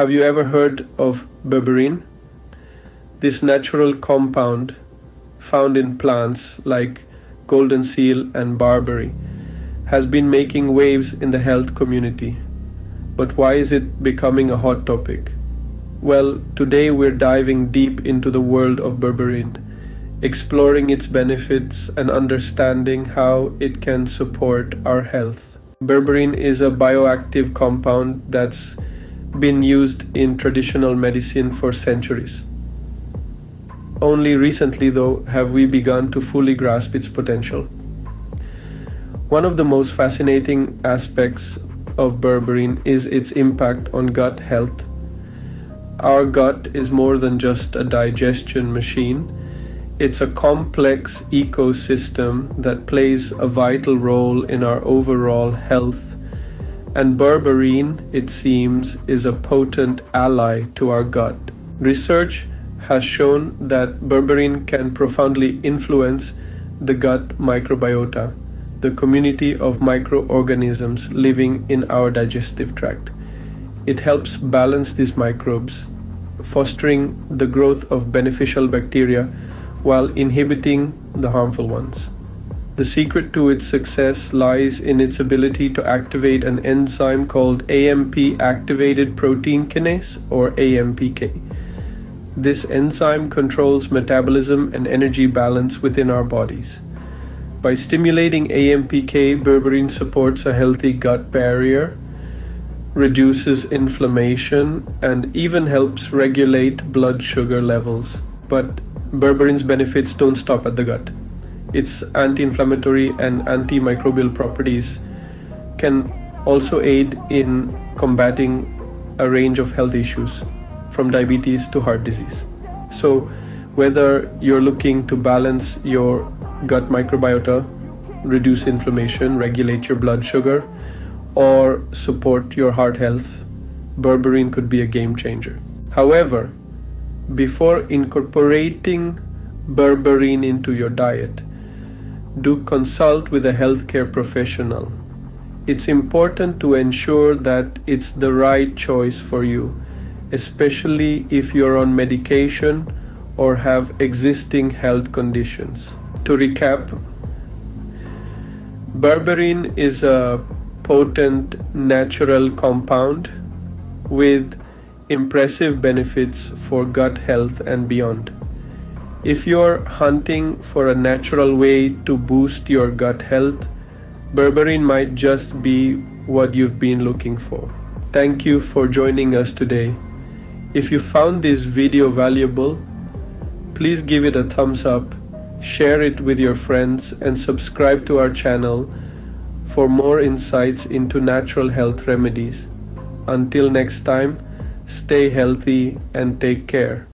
Have you ever heard of berberine? This natural compound found in plants like golden seal and barberry has been making waves in the health community. But why is it becoming a hot topic? Well, today we're diving deep into the world of berberine, exploring its benefits and understanding how it can support our health. Berberine is a bioactive compound that's been used in traditional medicine for centuries. Only recently, though, have we begun to fully grasp its potential. One of the most fascinating aspects of berberine is its impact on gut health our gut is more than just a digestion machine. It's a complex ecosystem that plays a vital role in our overall health. And berberine, it seems, is a potent ally to our gut. Research has shown that berberine can profoundly influence the gut microbiota, the community of microorganisms living in our digestive tract. It helps balance these microbes, fostering the growth of beneficial bacteria while inhibiting the harmful ones. The secret to its success lies in its ability to activate an enzyme called AMP activated protein kinase or AMPK. This enzyme controls metabolism and energy balance within our bodies. By stimulating AMPK, berberine supports a healthy gut barrier reduces inflammation, and even helps regulate blood sugar levels. But berberine's benefits don't stop at the gut. Its anti inflammatory and antimicrobial properties can also aid in combating a range of health issues, from diabetes to heart disease. So, whether you're looking to balance your gut microbiota, reduce inflammation, regulate your blood sugar, or support your heart health, berberine could be a game changer. However, before incorporating berberine into your diet, do consult with a healthcare professional. It's important to ensure that it's the right choice for you, especially if you're on medication or have existing health conditions. To recap, berberine is a potent natural compound with impressive benefits for gut health and beyond. If you're hunting for a natural way to boost your gut health, berberine might just be what you've been looking for. Thank you for joining us today. If you found this video valuable, please give it a thumbs up, share it with your friends, and subscribe to our channel for more insights into natural health remedies. Until next time, stay healthy and take care.